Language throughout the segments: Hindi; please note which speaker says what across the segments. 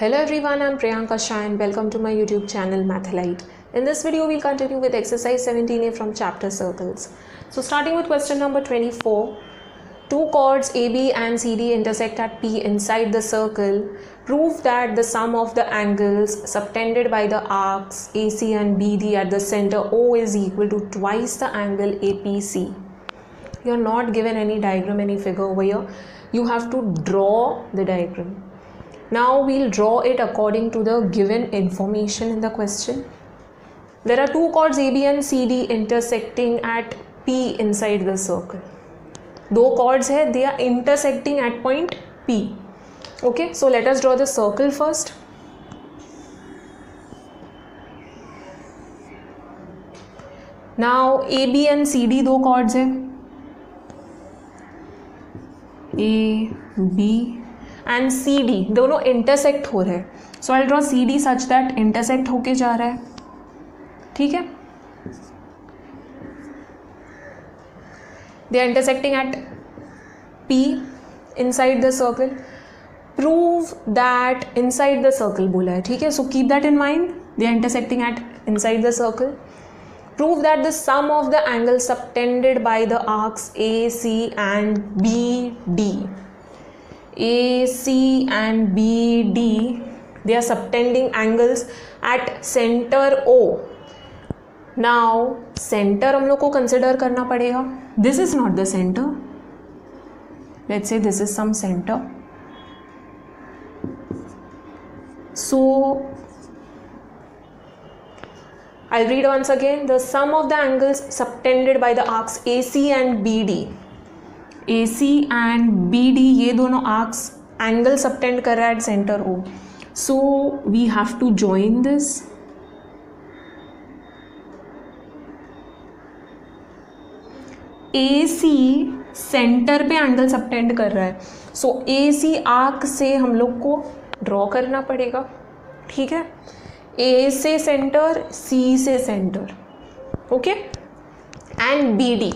Speaker 1: Hello everyone, I'm Priyanka Shah and welcome to my YouTube channel Mathlite. In this video, we'll continue with exercise 17a from chapter circles. So starting with question number 24, two chords AB and CD intersect at P inside the circle. Prove that the sum of the angles subtended by the arcs AC and BD at the center O is equal to twice the angle APC. You're not given any diagram, any figure over here. You have to draw the diagram. Now we'll draw it according to the given information in the question. There are two chords AB and CD intersecting at P inside the circle. Though chords here, they are intersecting at point P. Okay, so let us draw the circle first. Now AB and CD two chords है A B and C D दोनों इंटरसेक्ट हो रहे हैं। So I draw C D such that intersect होके जा रहा है। ठीक है? They are intersecting at P inside the circle prove that inside the circle बोला है। ठीक है? So keep that in mind they are intersecting at inside the circle prove that the sum of the angles subtended by the arcs AC and BD A C and B D they are subtending angles at centre O now centre हम लोग को कंसिडर करना पड़ेगा। This is not the centre let say this is some centre so I read once again the sum of the angles subtended by the arcs A C and B D A C and B D ये दोनों आर्क्स एंगल सबटेंड कर रहा है at centre O so we have to join this A C centre पे एंगल सबटेंड कर रहा है. सो ए सी आर्क से हम लोग को ड्रॉ करना पड़ेगा. ठीक है? ए से सेंटर सी से centre okay and B D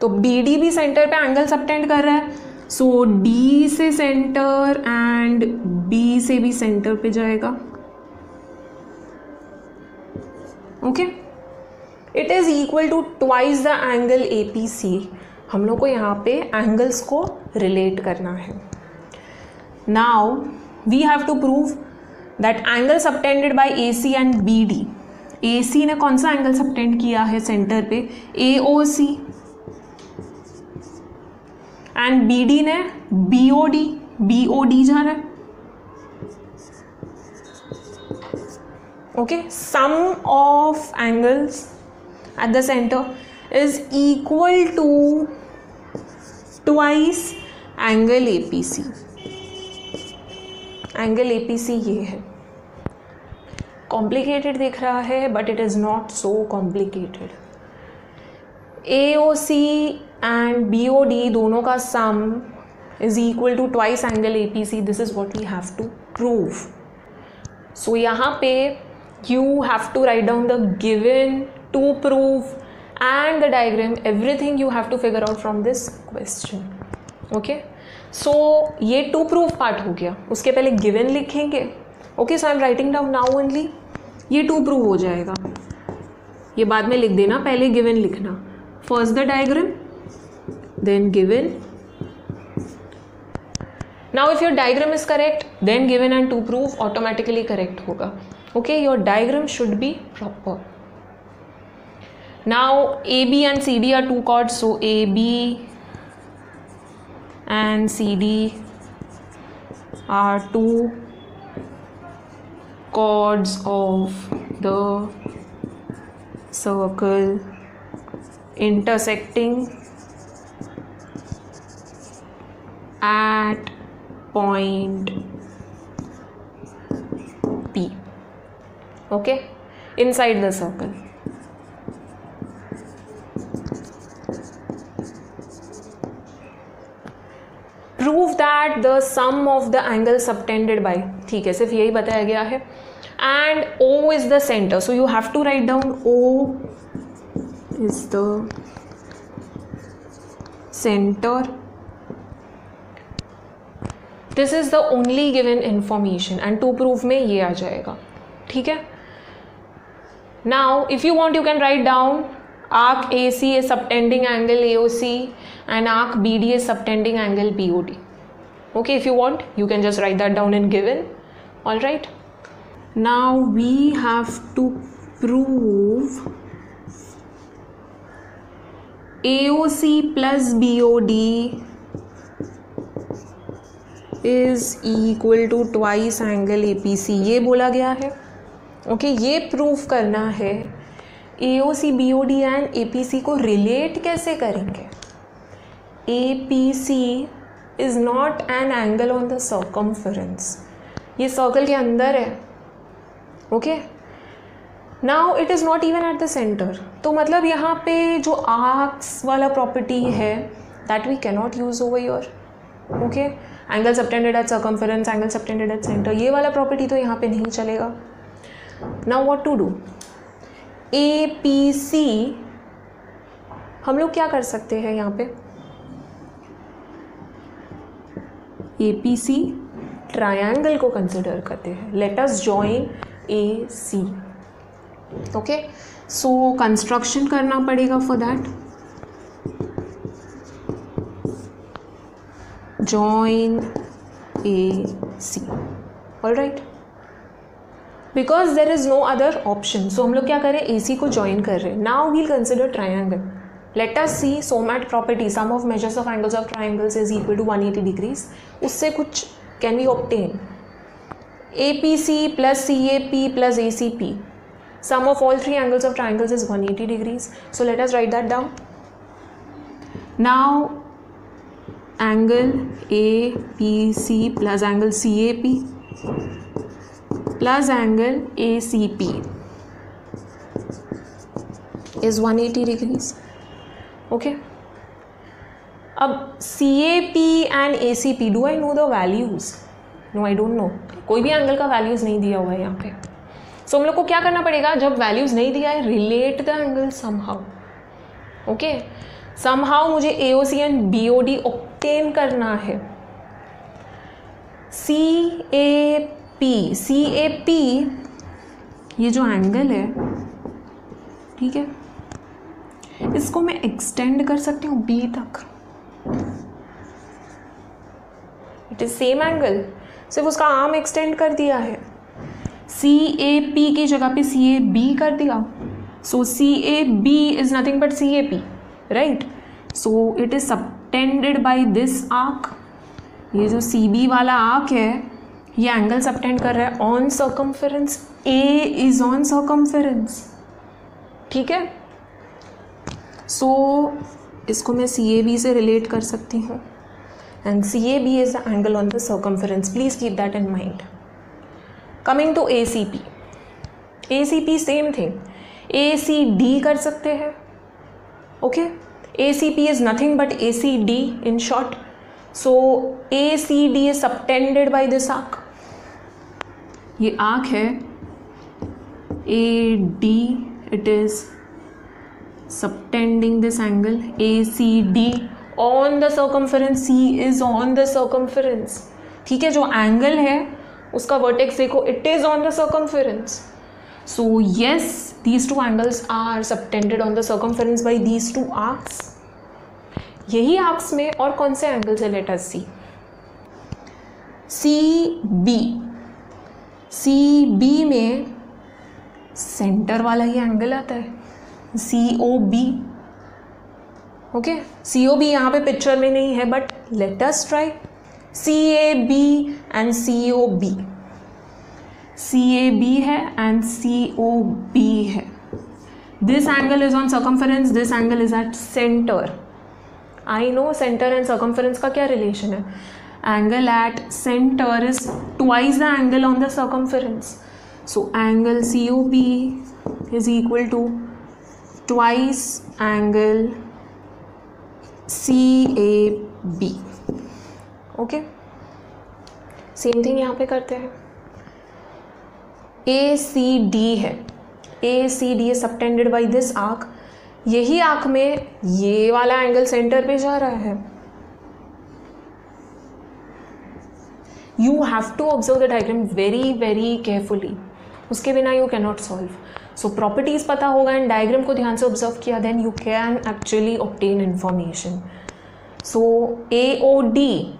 Speaker 1: तो बी डी भी सेंटर पे एंगल सबटेंड कर रहा है। सो so, डी से सेंटर एंड बी से भी सेंटर पे जाएगा। Okay it is equal to twice the angle A P C हम लोग को यहाँ पे एंगल्स को रिलेट करना है। Now we have to prove that angle subtended by A C and B D A C ने कौन सा एंगल सबटेंड किया है सेंटर पे? A O C and B D ने B O D B O D जा रहा है। Okay sum of angles at the centre is equal to twice angle A P C angle A P C ये है। कॉम्प्लिकेटेड दिख रहा है but it is not so complicated A O C and B O D दोनों का sum is equal to twice angle A P C this is what we have to prove so यहाँ पे you have to write down the given to prove and the diagram everything you have to figure out from this question okay so ये टू प्रूफ पार्ट हो गया. उसके पहले गिवन लिखेंगे. Okay so I am writing down now only ये टू प्रूव हो जाएगा. ये बाद में लिख देना, पहले गिवन लिखना. First the diagram then given now if your diagram is correct then given and to prove automatically correct hoga okay your diagram should be proper now AB and CD are two chords so AB and CD are two chords of the circle intersecting at point P. Okay, inside the circle. Prove that the sum of the angle subtended by ठीक है सिर्फ़ यही बताया गया है and O is the center so you have to write down O is the center This is the only given information and to proof में ये आ जाएगा ठीक है now if you want you can write down arc AC is subtending angle AOC and arc BD is subtending angle BOD. Okay, if you want, you can just write that down in given. All right. Now we have to prove AOC plus BOD is equal to twice angle A P C ये बोला गया है। ओके okay, ये प्रूफ करना है। A O C B O D and A P C को रिलेट कैसे करेंगे? A P C is not an angle on the circumference ये सर्कल के अंदर है। Okay now it is not even at the centre तो मतलब यहाँ पे जो आर्क्स वाला प्रॉपर्टी है that we cannot use over your okay angle subtended at circumference angle subtended at centre ये वाला प्रॉपर्टी तो यहाँ पे नहीं चलेगा। Now what to do A P C हम लोग क्या कर सकते हैं यहाँ पे? ए पी सी ट्रायंगल को कंसिडर करते हैं। Let us join A C okay so construction करना पड़ेगा for that join a, c. All right because there is no other option so हम लोग क्या करें? ए सी को ज्वाइन कर रहे हैं. Now we'll consider triangle let us see so that property sum of measures of angles of triangles is equal to one eighty degrees उससे कुछ can we obtain A P C plus C A P plus A C P sum of all three angles of triangles is one eighty degrees so let us write that down now angle APC plus angle CAP plus angle ACP is 180 degrees. Okay. अब C A P and A C P do I know the values no I don't know कोई भी एंगल का वैल्यूज़ नहीं दिया हुआ है यहाँ पे। सो हम लोग को क्या करना पड़ेगा? जब वैल्यूज़ नहीं दिया है relate the angle somehow okay somehow मुझे A O C and B O D obtain करना है। C A P C A P ये जो एंगल है, ठीक है? इसको मैं एक्सटेंड कर सकती हूँ बी तक। इट इज़ सेम एंगल सिर्फ़ उसका आर्म एक्सटेंड कर दिया है। सी ए पी की जगह पे सी ए बी कर दिया। So C A B is nothing but C A P right so it is subtended by this arc ये जो सी बी वाला आर्क है ये एंगल सबटेंड कर रहा है on circumference A is on circumference ठीक है? सो so, इसको मैं सी ए बी से रिलेट कर सकती हूँ. And C A B is the angle on the circumference please keep that in mind coming to A C P A C P same thing A C D कर सकते हैं. Okay okay? A C P is nothing but A C D in short so A C D is subtended by this आँख ये आँख है। A D it is subtending this angle A C D on the circumference C is on the circumference ठीक है, जो एंगल है, उसका वर्टेक्स देखो it is on the circumference so yes these two angles are subtended on the circumference by these two arcs यही आर्क्स में और कौन से एंगल्स है let us see C B C B में सेंटर वाला ही एंगल आता है. C O B okay C O B यहाँ पे पिक्चर में नहीं है but let us try C A B and C O B C A B है एंड सी ओ बी है. This angle is on circumference this angle is at centre I know centre and circumference का क्या रिलेशन है? Angle at centre is twice the angle on the circumference so angle C O B is equal to twice angle C A B okay same thing यहाँ पे करते हैं। ए सी डी है। A C D is subtended by this arc. यही आँख में ये वाला एंगल सेंटर पे जा रहा है। You have to observe the diagram very very carefully उसके बिना you can not solve so properties पता होगा एंड डायग्राम को ध्यान से ऑब्ज़र्व किया then you can actually obtain information so A O D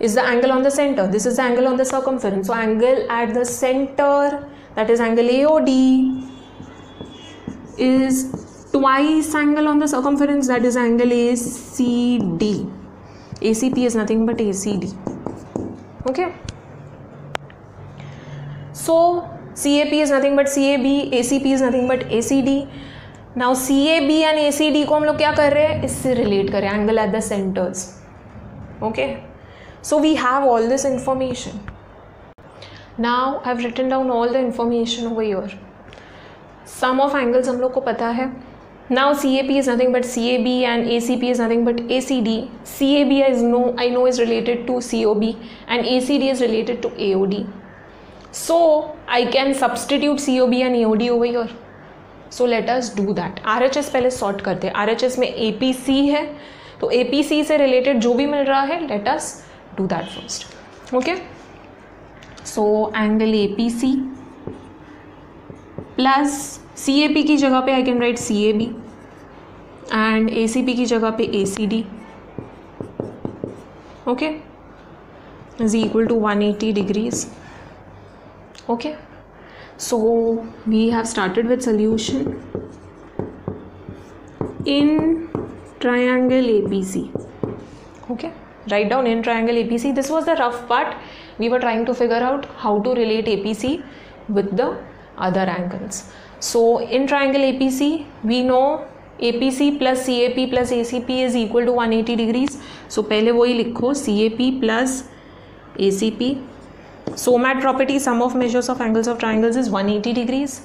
Speaker 1: is the angle on the center. This is the angle on the circumference. So, angle at the center, that is angle AOD is twice angle on the circumference that is angle ACD ACP is nothing but ACD okay so CAP is nothing but CAB, ACP is nothing but ACD. Now CAB and ACD को हम लोग क्या कर रहे हैं इससे रिलेट करें angle at the centres okay so we have all this information now I have written down all the information over your sum of angles हम लोग को पता है। Now C A P is nothing but C A B and A C P is nothing but A C D C A B is no I know is related to C O B and A C D is related to A O D so I can substitute C O B and A O D over your so let us do that R H S पहले सॉर्ट करते आर एच एस में ए पी सी है। तो ए पी सी से रिलेटेड जो भी मिल रहा है let us do that first okay so angle A P C plus C A P की जगह पे I can write C A B and A C P की जगह पे A C D okay is equal to one eighty degrees okay so we have started with solution in triangle A B C okay write down in triangle A P C this was the rough part we were trying to figure out how to relate A P C with the other angles so in triangle APC we know APC plus CAP plus ACP is equal to 180 degrees so पहले वही लिखो CAP plus ACP SOMAT property sum of measures of angles of triangles is 180 degrees.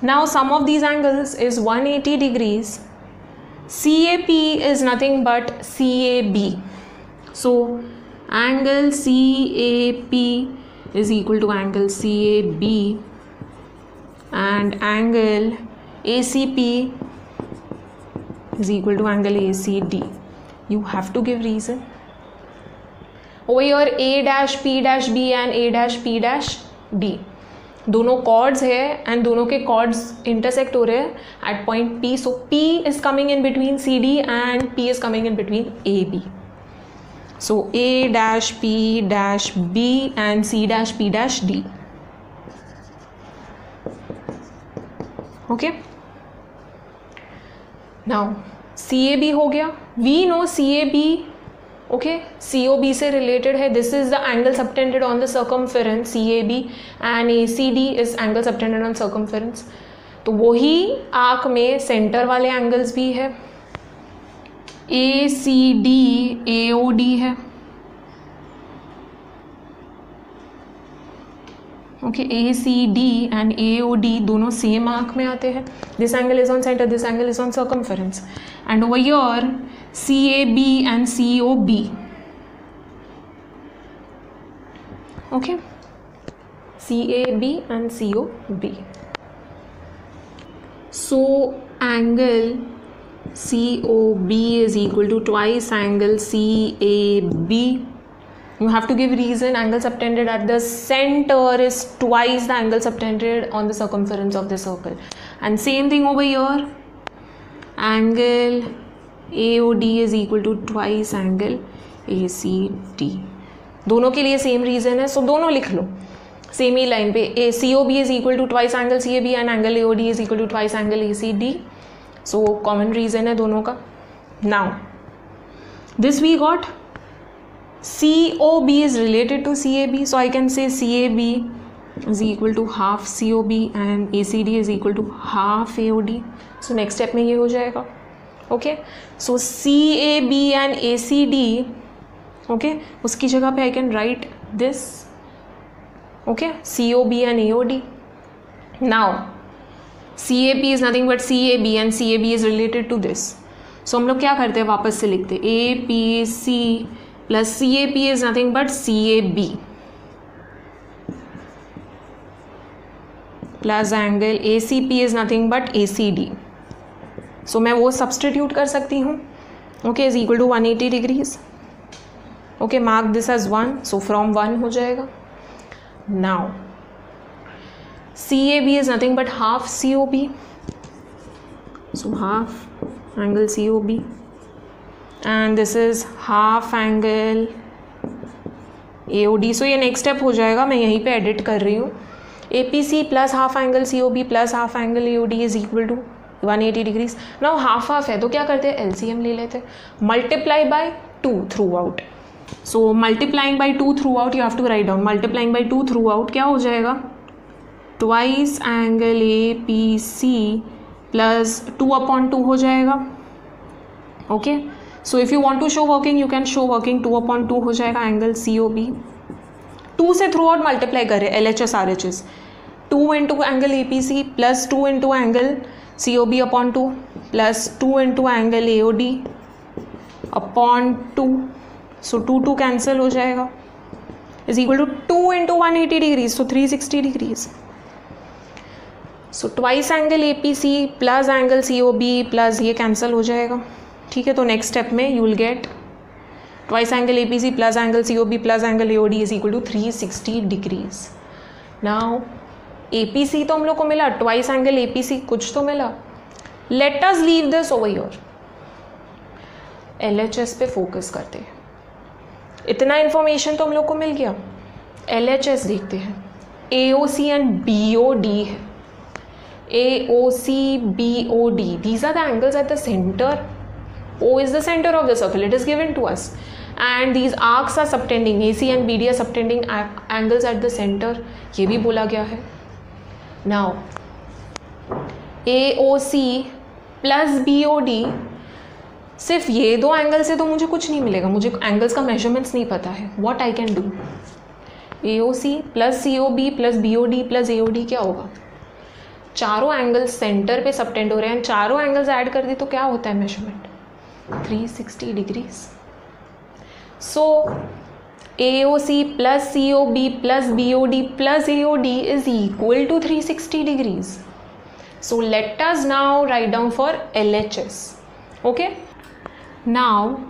Speaker 1: Now sum of these angles is 180 degrees. CAP is nothing but CAB. So angle CAP is equal to angle CAB and angle ACP is equal to angle ACD. You have to give reason over here a dash p dash b and a dash p dash d दोनों कॉर्ड्स है एंड दोनों के कॉर्ड्स इंटरसेक्ट हो रहे हैं at point P so P is coming in between C D and P is coming in between A B so a dash p dash b and c dash p dash d okay now cab हो गया. We know C A B okay C O B से रिलेटेड है. This is the angle subtended on the circumference C A B and A C D is angle subtended on circumference तो वही आँख में सेंटर वाले एंगल्स भी है. A C D A O D है. Okay A C D and A O D दोनों सेम आँख में आते हैं। This angle is on centre this angle is on circumference and over your C A B and C O B okay C A B and C O B so angle C O B is equal to twice angle C A CAB. You have to give reason angle subtended at the center is twice the angle subtended on the circumference of the circle. And same thing over here. Angle equal to twice angle A C D दोनों के लिए सेम रीज़न है सो so दोनों लिख लो सेम ही लाइन पे A C O B is equal to twice angle C A B and angle A O D is equal to twice angle A C D so common reason है दोनों का now this we got C O B is related to C A B so I can say C A B is equal to half C O B and A C D is equal to half A O D so next step में ये हो जाएगा okay so C A B and A C D okay उसकी जगह पे I can write this okay C O B and A O D now C A B is nothing but C A B and C A B is related to this so हम लोग क्या करते हैं वापस से लिखते A P C A B plus angle A C P is nothing but A C D so मैं वो सब्सटीट्यूट कर सकती हूँ। Is equal to one eighty degrees okay mark this as one so from one हो जाएगा। Now C A B is nothing but half C O B so half angle C O B and this is half angle A O D so ये नेक्स्ट स्टेप हो जाएगा। मैं यहीं पे एडिट कर रही हूँ। A P C plus half angle C O B plus half angle A O D is equal to one eighty degrees now half half है तो क्या करते हैं? एल सी एम ले लेते हैं। Multiply by two throughout so multiplying by two throughout you have to write down multiplying by two throughout क्या हो जाएगा? Twice angle A P C plus two upon two हो जाएगा। Okay so if you want to show working you can show working two upon two हो जाएगा angle C O B two से थ्रू आउट मल्टीप्लाई करें L H S R H S two into angle A P C plus two into angle C O B upon two plus two into angle A O D upon two so two two cancel हो जाएगा. Is equal to two into one eighty degrees so three sixty degrees so twice angle A P C plus angle C O B plus ये कैंसिल हो जाएगा. ठीक है तो नेक्स्ट स्टेप में you will get twice angle A P C plus angle C O B plus angle A O D is equal to three sixty degrees now A P C तो हम लोग को मिला twice angle A P C कुछ तो मिला। Let us leave this over your L H S पे फोकस करते हैं। इतना इन्फॉर्मेशन तो हम लोग को मिल गया। एल एच एस देखते हैं। A O C and B O D है। A O C B O D these are the angles at the centre O is the center of the circle, it is given to us. And these arcs are subtending, AC and BD are subtending angles at the center. ये भी बोला गया है. Now, AOC प्लस BOD सिर्फ़ ये दो एंगल से तो मुझे कुछ नहीं मिलेगा। मुझे एंगल्स का मेजरमेंट्स नहीं पता है। What I can do A O C plus C O B plus B O D plus A O D क्या होगा? चारों एंगल्स सेंटर पे सबटेंड हो रहे हैं। चारों एंगल्स ऐड कर दी तो क्या होता है measurement 360 degrees. So AOC plus COB plus BOD plus AOD is equal to 360 degrees. So let us now write down for LHS. Okay. Now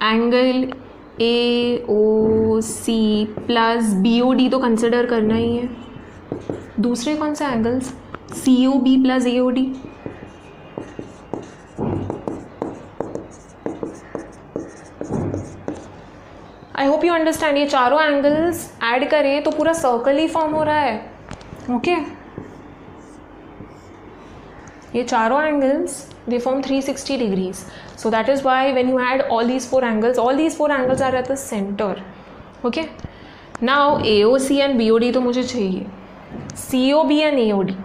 Speaker 1: angle AOC plus BOD तो कंसिडर करना ही है दूसरे कौन से O B plus A O D I hope you understand ये चारों एंगल्स ऐड करें तो पूरा सर्कल ही फॉर्म हो रहा है। Okay okay? ये चारों angles they form 360 degrees so that is why when you add all these four angles all these four angles are at the centre okay now A O C and B O D तो मुझे चाहिए। C O B and A O D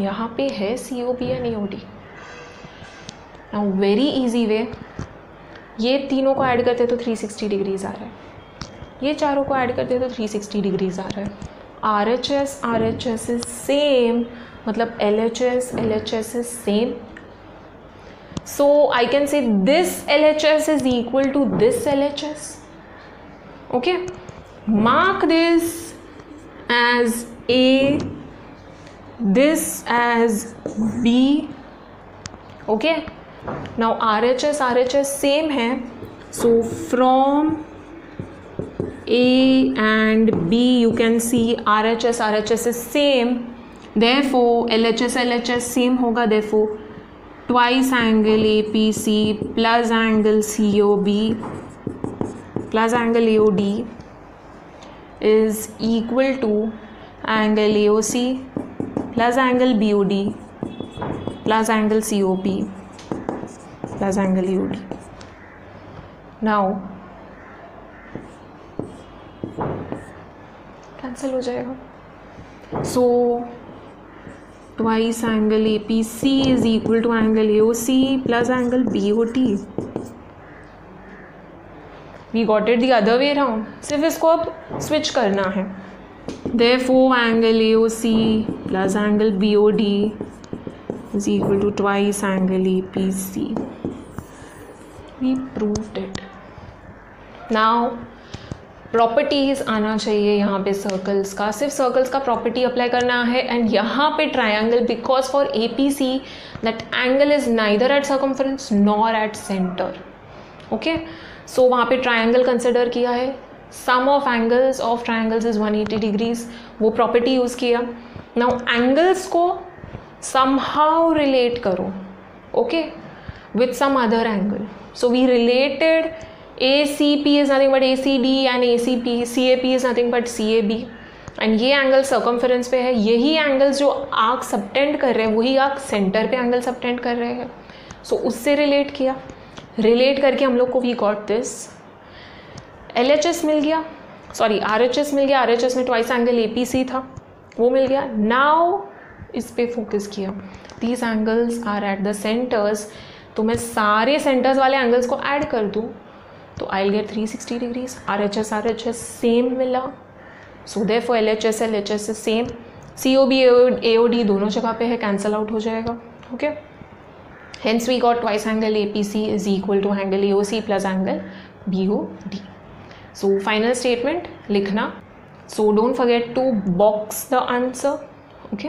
Speaker 1: यहाँ पे है C O B and A O D now very easy way ये तीनों को ऐड करते हैं तो 360 डिग्रीज आ रहा है। ये चारों को ऐड करते हैं तो 360 डिग्रीज आ रहा है। R H S R H S is same मतलब L H S L H S is same so I can say this L H S is equal to this L H S okay mark this as A now R H S R H S same है. So from A and B you can see R H S R H S is same therefore L H S L H S same होगा. Therefore twice angle A P C plus angle C O B plus angle A O D is equal to angle A O C plus angle B O D plus angle C O P plus angle UD. Now cancel हो जाएगा। So twice angle A P C is equal to angle A O C plus angle B O T we got it the other way round सिर्फ़ इसको अब स्विच करना है। Therefore angle A O C plus angle B O D is equal to twice angle A P C we proved it. Now properties आना चाहिए यहाँ पे सर्कल्स का। सिर्फ़ सर्कल्स का प्रॉपर्टी अप्लाई करना है एंड यहाँ पे triangle because for A P C that angle is neither at circumference nor at centre okay so वहाँ पे ट्राइंगल कंसिडर किया है। Sum of angles of triangles is 180 degrees वो प्रॉपर्टी यूज़ किया। नाउ एंगल्स को somehow relate करो। Okay? With some other angle. So we related ACP is nothing but ACD and ACP CAP is nothing but CAB and ये एंगल सर्कमफरेंस पे है. यही एंगल्स जो आग सबटेंड कर रहे हैं वही आग सेंटर पे एंगल सबटेंड कर रहे हैं. सो so, उससे रिलेट किया. रिलेट करके हम लोग को वी गॉट दिस एल मिल गया. सॉरी आर मिल गया. RHS में ट्वाइस एंगल ए था. वो मिल गया. नाउ इस पर फोकस किया. These angles are at the centres तो मैं सारे सेंटर्स वाले एंगल्स को ऐड कर दूँ तो I get three sixty degrees R H S R H S same मिला। So therefore L H S L H S S same C O B A O D दोनों जगह पे है कैंसल आउट हो जाएगा okay hence we got twice angle A P C is equal to angle A O C plus angle B O D so final statement लिखना। So don't forget to box the answer okay